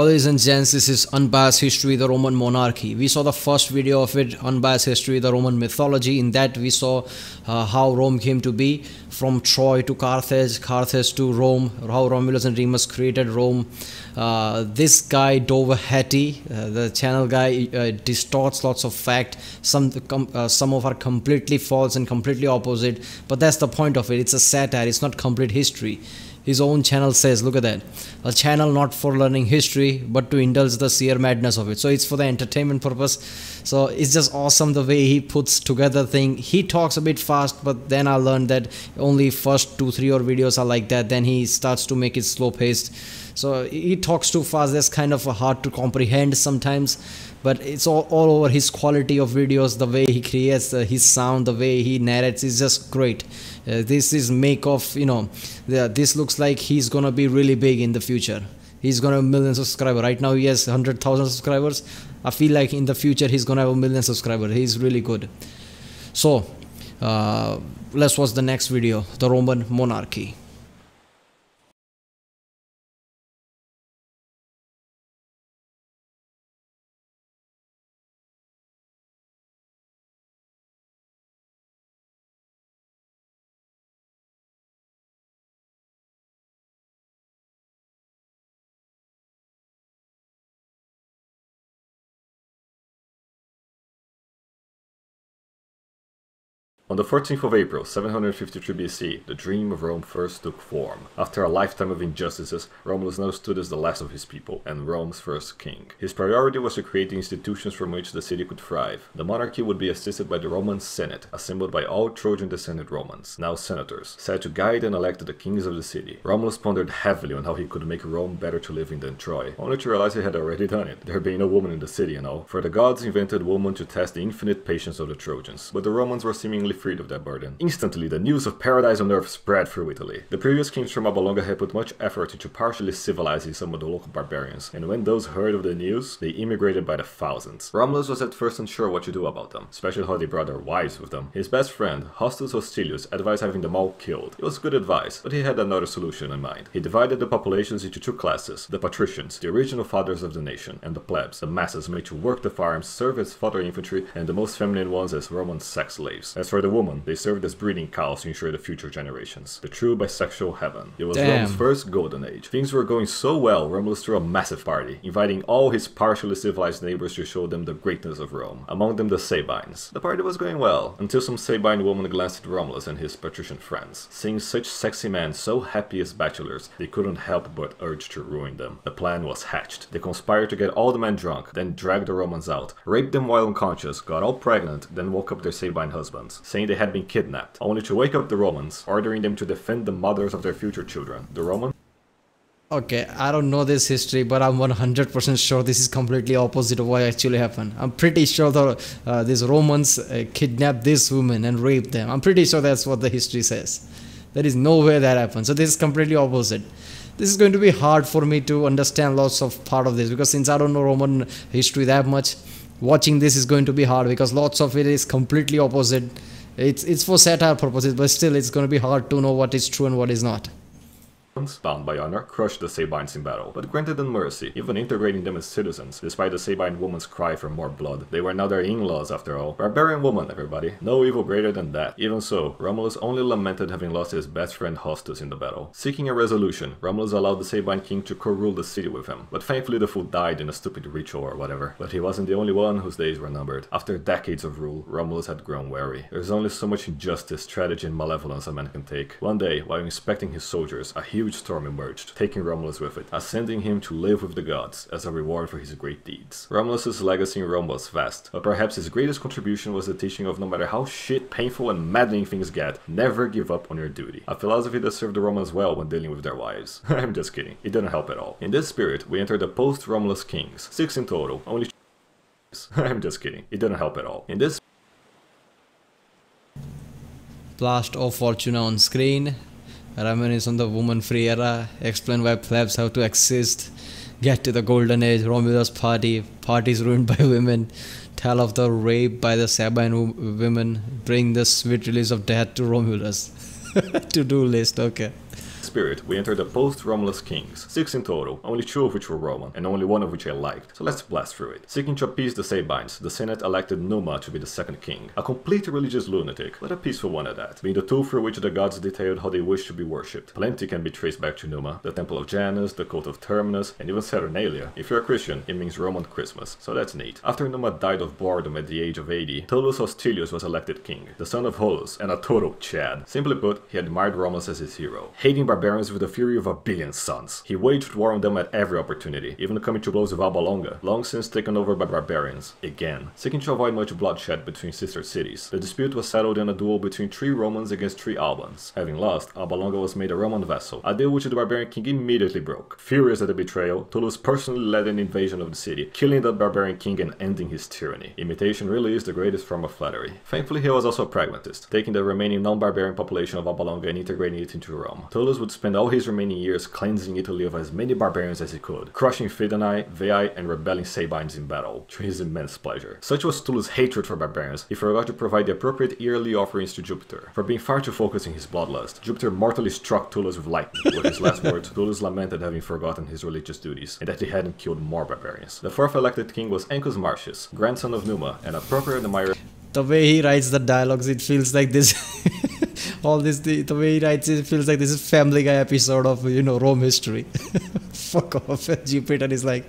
Ladies and gents, this is Unbiased History, the Roman Monarchy. We saw the first video of it, Unbiased History, the Roman Mythology. In that, we saw uh, how Rome came to be from Troy to Carthage, Carthage to Rome, how Romulus and Remus created Rome. Uh, this guy, Dovahhatty, uh, the channel guy, uh, distorts lots of fact. Some, uh, some of are completely false and completely opposite. But that's the point of it. It's a satire, it's not complete history his own channel says look at that. A channel not for learning history but to indulge the sheer madness of it. So it's for the entertainment purpose. So it's just awesome the way he puts together thing. He talks a bit fast but then i learned that only first two three or videos are like that. Then he starts to make it slow paced so he talks too fast. That's kind of hard to comprehend sometimes but it's all, all over his quality of videos the way he creates uh, his sound the way he narrates is just great this is make of you know this looks like he's gonna be really big in the future. He's gonna have millions of subscribers. Right now he has 100000 subscribers. I feel like in the future he's gonna have a million subscribers. He's really good. So uh, let's watch the next video. The roman monarchy On the 14th of April, 753 BC, the dream of Rome first took form. After a lifetime of injustices, Romulus now stood as the last of his people, and Rome's first king. His priority was to create institutions from which the city could thrive. The monarchy would be assisted by the Roman Senate, assembled by all Trojan-descended Romans, now senators, set to guide and elect the kings of the city. Romulus pondered heavily on how he could make Rome better to live in than Troy, only to realize he had already done it, there being no woman in the city and all, for the gods invented woman to test the infinite patience of the Trojans. But the Romans were seemingly freed of that burden. Instantly, the news of paradise on earth spread through Italy. The previous kings from Alba Longa had put much effort into partially civilizing some of the local barbarians, and when those heard of the news, they immigrated by the thousands. Romulus was at first unsure what to do about them, especially how they brought their wives with them. His best friend, Hostus Hostilius, advised having them all killed. It was good advice, but he had another solution in mind. He divided the populations into two classes, the patricians, the original fathers of the nation, and the plebs, the masses made to work the farms, serve as fodder infantry, and the most feminine ones as Roman sex slaves. As for the woman, they served as breeding cows to ensure the future generations. The true bisexual heaven. It was Damn. Rome's first golden age. Things were going so well, Romulus threw a massive party, inviting all his partially civilized neighbors to show them the greatness of Rome. Among them the Sabines. The party was going well, until some Sabine woman glanced at Romulus and his patrician friends. Seeing such sexy men so happy as bachelors, they couldn't help but urge to ruin them. The plan was hatched. They conspired to get all the men drunk, then drag the Romans out, rape them while unconscious, got all pregnant, then woke up their Sabine husbands, saying they had been kidnapped, only to wake up the Romans, ordering them to defend the mothers of their future children. The Roman Okay, I don't know this history, but I'm 100% sure this is completely opposite of what actually happened. I'm pretty sure the uh, these Romans uh, kidnapped these women and raped them. I'm pretty sure that's what the history says. There is no way that happened. So this is completely opposite. This is going to be hard for me to understand lots of part of this because since I don't know Roman history that much, watching this is going to be hard because lots of it is completely opposite. It's it's for satire purposes, but still it's going to be hard to know what is true and what is not. Bound by honor, crushed the Sabines in battle, but granted them mercy, even integrating them as citizens, despite the Sabine woman's cry for more blood. They were now their in-laws after all. Barbarian woman, everybody. No evil greater than that. Even so, Romulus only lamented having lost his best friend Hostus in the battle. Seeking a resolution, Romulus allowed the Sabine king to co-rule the city with him, but thankfully the fool died in a stupid ritual or whatever. But he wasn't the only one whose days were numbered. After decades of rule, Romulus had grown wary. There's only so much injustice, tragedy, and malevolence a man can take. One day, while inspecting his soldiers, a huge storm emerged, taking Romulus with it, ascending him to live with the gods as a reward for his great deeds. Romulus's legacy in Rome was vast, but perhaps his greatest contribution was the teaching of no matter how shit, painful, and maddening things get, never give up on your duty. A philosophy that served the Romans well when dealing with their wives. I'm just kidding, it didn't help at all. In this spirit, we enter the post-Romulus kings, six in total, only I'm just kidding, it didn't help at all. In this Blast of Fortuna on screen. Reminisce on the woman free era. Explain why plebs have to exist. Get to the golden age. Romulus party. Parties ruined by women. Tell of the rape by the Sabine wo- women. Bring the sweet release of death to Romulus. to do list. Okay. Spirit, we enter the post-Romulus kings, six in total, only two of which were Roman, and only one of which I liked, so let's blast through it. Seeking to appease the Sabines, the Senate elected Numa to be the second king, a complete religious lunatic, but a peaceful one at that, being the tool through which the gods detailed how they wished to be worshipped. Plenty can be traced back to Numa, the Temple of Janus, the cult of Terminus, and even Saturnalia. If you're a Christian, it means Roman Christmas, so that's neat. After Numa died of boredom at the age of 80, Tullus Hostilius was elected king, the son of Holus, and a total Chad. Simply put, he admired Romulus as his hero. Hating barbarians with the fury of a billion suns, he waged war on them at every opportunity, even coming to blows with Alba Longa, long since taken over by barbarians. Again, seeking to avoid much bloodshed between sister cities. The dispute was settled in a duel between three Romans against three Albans. Having lost, Alba Longa was made a Roman vassal, a deal which the barbarian king immediately broke. Furious at the betrayal, Tullus personally led an invasion of the city, killing the barbarian king and ending his tyranny. Imitation really is the greatest form of flattery. Thankfully, he was also a pragmatist, taking the remaining non-barbarian population of Alba Longa and integrating it into Rome. Tullus would spend all his remaining years cleansing Italy of as many barbarians as he could, crushing Fidenae, Veii, and rebelling Sabines in battle, to his immense pleasure. Such was Tullus' hatred for barbarians, he forgot to provide the appropriate yearly offerings to Jupiter. For being far too focused in his bloodlust, Jupiter mortally struck Tullus with lightning. With his last words, Tullus lamented having forgotten his religious duties, and that he hadn't killed more barbarians. The fourth elected king was Ancus Marcius, grandson of Numa, and a proper admirer the way he writes the dialogues, it feels like this. all this, the, the way he writes it, feels like this is Family Guy episode of you know Rome history. Fuck off. Jupiter is like.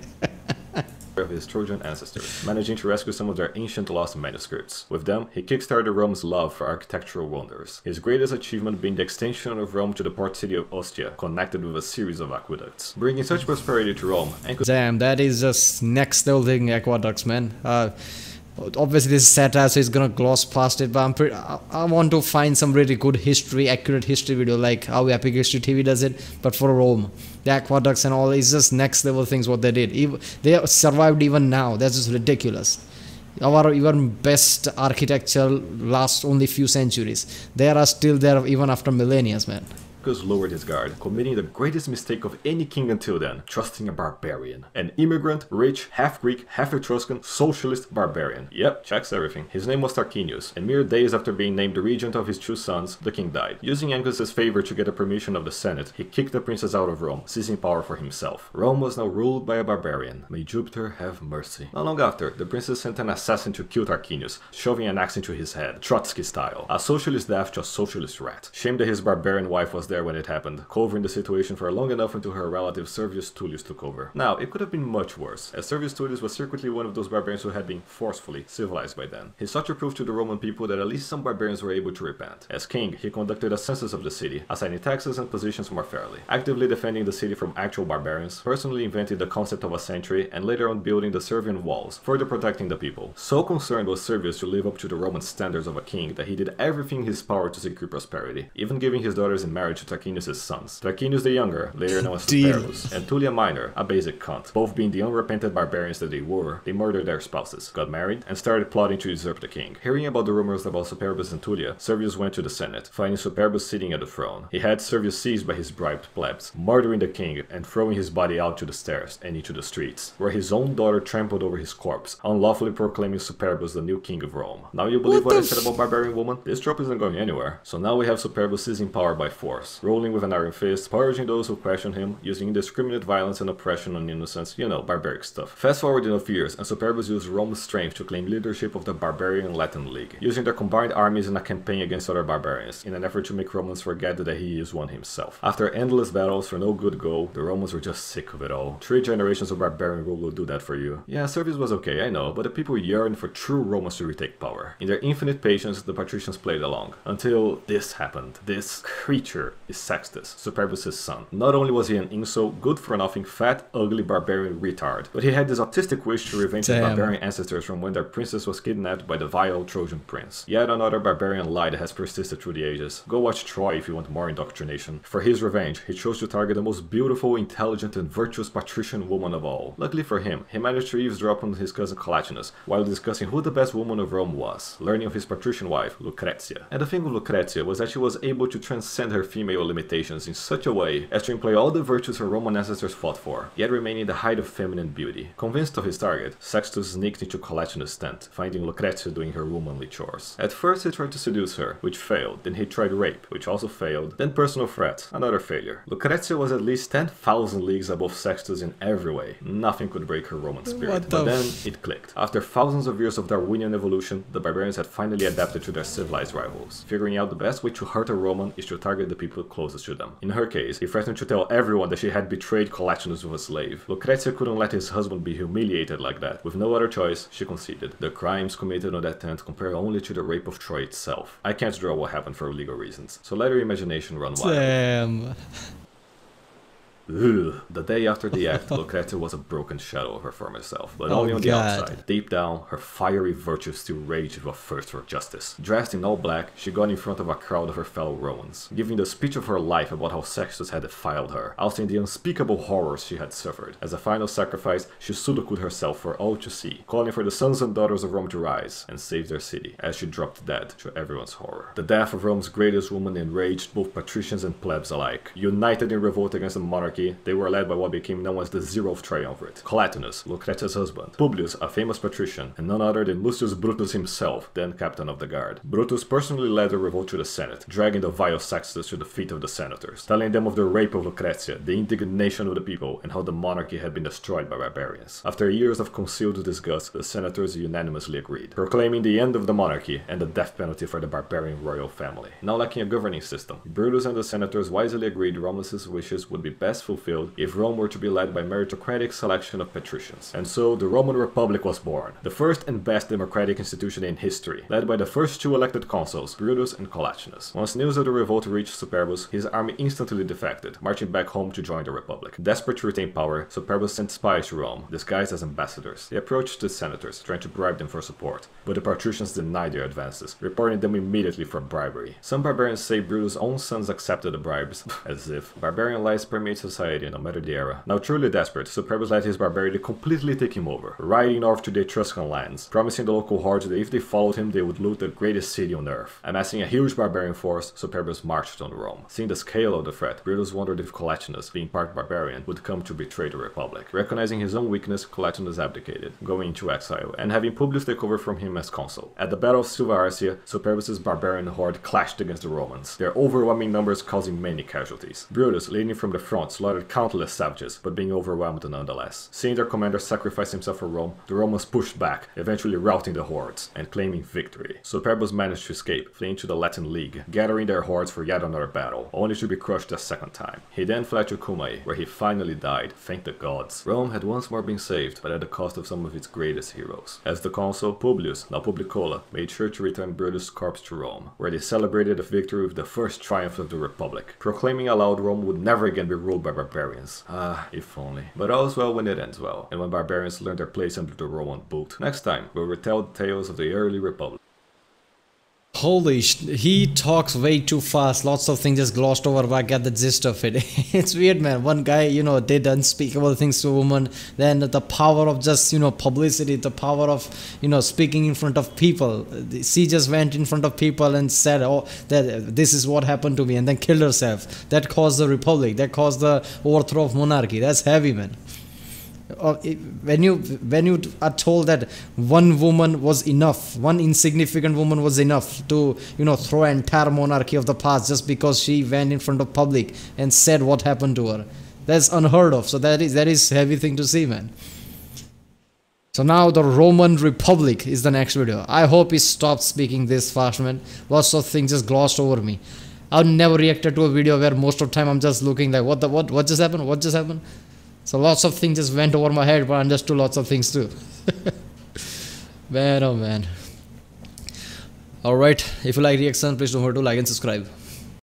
of his Trojan ancestors, managing to rescue some of their ancient lost manuscripts. With them, he kickstarted Rome's love for architectural wonders, his greatest achievement being the extension of Rome to the port city of Ostia, connected with a series of aqueducts. Bringing such prosperity to Rome, and Damn, that is just next thing, aqueducts, man. Uh, obviously this is satire so it's gonna gloss past it but I'm pretty, I, I, want to find some really good history accurate history video like how epic history tv does it but for rome. The aqueducts and all it's just next level things what they did. Even, they survived even now. That's just ridiculous. Our even best architecture lasts only few centuries. They are still there even after millennia man Marcius lowered his guard, committing the greatest mistake of any king until then, trusting a barbarian. An immigrant, rich, half-Greek, half-Etruscan, socialist barbarian. Yep, checks everything. His name was Tarquinius, and mere days after being named the regent of his two sons, the king died. Using Ancus's favor to get a permission of the Senate, he kicked the princess out of Rome, seizing power for himself. Rome was now ruled by a barbarian. May Jupiter have mercy. Not long after, the princess sent an assassin to kill Tarquinius, shoving an axe into his head, Trotsky style. A socialist death to a socialist rat. Shame that his barbarian wife was there when it happened, covering the situation for long enough until her relative Servius Tullius took over. Now, it could have been much worse, as Servius Tullius was secretly one of those barbarians who had been forcefully civilized by then. His such proved to the Roman people that at least some barbarians were able to repent. As king, he conducted a census of the city, assigning taxes and positions more fairly, actively defending the city from actual barbarians, personally invented the concept of a sanctuary, and later on building the Servian walls, further protecting the people. So concerned was Servius to live up to the Roman standards of a king that he did everything in his power to secure prosperity, even giving his daughters in marriage to Tarquinius sons, Tarquinius the Younger, later known as Superbus, and Tullia Minor, a basic cunt. Both being the unrepentant barbarians that they were, they murdered their spouses, got married, and started plotting to usurp the king. Hearing about the rumors about Superbus and Tullia, Servius went to the Senate, finding Superbus sitting at the throne. He had Servius seized by his bribed plebs, murdering the king and throwing his body out to the stairs and into the streets, where his own daughter trampled over his corpse, unlawfully proclaiming Superbus the new king of Rome. Now you believe what, what I said about barbarian woman? This trope isn't going anywhere. So now we have Superbus seizing power by force, rolling with an iron fist, purging those who question him, using indiscriminate violence and oppression on innocents, you know, barbaric stuff. Fast forward few years, and Superbus used Rome's strength to claim leadership of the Barbarian Latin League, using their combined armies in a campaign against other barbarians, in an effort to make Romans forget that he is one himself. After endless battles for no good goal, the Romans were just sick of it all. Three generations of barbarian rule will do that for you. Yeah, Servius was okay, I know, but the people yearned for true Romans to retake power. In their infinite patience, the patricians played along. Until this happened. This creature is Sextus, Superbus' son. Not only was he an inso, good for nothing, fat, ugly barbarian retard, but he had this autistic wish to revenge his barbarian ancestors from when their princess was kidnapped by the vile Trojan prince. Yet another barbarian lie that has persisted through the ages. Go watch Troy if you want more indoctrination. For his revenge, he chose to target the most beautiful, intelligent, and virtuous patrician woman of all. Luckily for him, he managed to eavesdrop on his cousin Collatinus while discussing who the best woman of Rome was, learning of his patrician wife, Lucretia. And the thing with Lucretia was that she was able to transcend her female material limitations in such a way as to employ all the virtues her Roman ancestors fought for, yet remaining the height of feminine beauty. Convinced of his target, Sextus sneaked into Collatinus' tent, finding Lucretia doing her womanly chores. At first he tried to seduce her, which failed, then he tried rape, which also failed, then personal threats, another failure. Lucretia was at least 10,000 leagues above Sextus in every way. Nothing could break her Roman spirit. But then it clicked. After thousands of years of Darwinian evolution, the barbarians had finally adapted to their civilized rivals, figuring out the best way to hurt a Roman is to target the people closest to them. In her case, he threatened to tell everyone that she had betrayed Collatinus with a slave. Lucretia couldn't let his husband be humiliated like that. With no other choice, she conceded. The crimes committed on that tent compare only to the rape of Troy itself. I can't draw what happened for legal reasons, so let your imagination run wild. Damn. The day after the act, Lucretia was a broken shadow of her former self, but Oh, only on the outside. Deep down, her fiery virtues still raged with a thirst for justice. Dressed in all black, she got in front of a crowd of her fellow Romans, giving the speech of her life about how Sextus had defiled her, ousting the unspeakable horrors she had suffered. As a final sacrifice, she sudokued herself for all to see, calling for the sons and daughters of Rome to rise and save their city, as she dropped dead to everyone's horror. The death of Rome's greatest woman enraged both patricians and plebs alike. United in revolt against the monarchy, they were led by what became known as the Zeroth Triumvirate. Collatinus, Lucretia's husband, Publius, a famous patrician, and none other than Lucius Brutus himself, then captain of the guard. Brutus personally led the revolt to the Senate, dragging the vile Sextus to the feet of the senators, telling them of the rape of Lucretia, the indignation of the people, and how the monarchy had been destroyed by barbarians. After years of concealed disgust, the senators unanimously agreed, proclaiming the end of the monarchy and the death penalty for the barbarian royal family. Now lacking a governing system, Brutus and the senators wisely agreed Romulus's wishes would be best fulfilled if Rome were to be led by meritocratic selection of patricians. And so the Roman Republic was born, the first and best democratic institution in history, led by the first two elected consuls, Brutus and Collatinus. Once news of the revolt reached Superbus, his army instantly defected, marching back home to join the Republic. Desperate to retain power, Superbus sent spies to Rome, disguised as ambassadors. They approached the senators, trying to bribe them for support, but the patricians denied their advances, reporting them immediately for bribery. Some barbarians say Brutus' own sons accepted the bribes, as if barbarian lies permeate society no matter the era. Now truly desperate, Superbus let his barbarity completely take him over, riding north to the Etruscan lands, promising the local hordes that if they followed him they would loot the greatest city on earth. Amassing a huge barbarian force, Superbus marched on Rome. Seeing the scale of the threat, Brutus wondered if Collatinus, being part barbarian, would come to betray the Republic. Recognizing his own weakness, Collatinus abdicated, going into exile, and having Publius take over from him as consul. At the Battle of Silva Arsia, Superbus's barbarian horde clashed against the Romans, their overwhelming numbers causing many casualties. Brutus, leading from the front, slaughtered countless savages, but being overwhelmed nonetheless. Seeing their commander sacrifice himself for Rome, the Romans pushed back, eventually routing the hordes and claiming victory. Superbus managed to escape, fleeing to the Latin League, gathering their hordes for yet another battle, only to be crushed a second time. He then fled to Cumae, where he finally died, thank the gods. Rome had once more been saved, but at the cost of some of its greatest heroes. As the consul, Publius, now Publicola, made sure to return Brutus' corpse to Rome, where they celebrated the victory with the first triumph of the Republic, proclaiming aloud Rome would never again be ruled by barbarians. Ah, if only. But all's well when it ends well, and when barbarians learn their place under the Roman boot. Next time, we'll retell the tales of the early Republic. Holy sh- he talks way too fast. Lots of things just glossed over, but I get the gist of it. it's weird, man. One guy, you know, did unspeakable things to a woman. Then the power of just, you know, publicity, the power of, you know, speaking in front of people. She just went in front of people and said, "Oh, that this is what happened to me," and then killed herself. That caused the republic. That caused the overthrow of monarchy. That's heavy, man uh, it- when you when you are told that one woman was enough one insignificant woman was enough to you know throw an entire monarchy of the past just because she went in front of public and said what happened to her that's unheard of so that is that is heavy thing to see man so now the Roman Republic is the next video. I hope he stopped speaking this fast, man. Lots of things just glossed over me. I've never reacted to a video where most of the time I'm just looking like, what the what what just happened? What just happened? So lots of things just went over my head, but I understood lots of things too. man, oh man. Alright, if you like reaction, please don't forget to like and subscribe.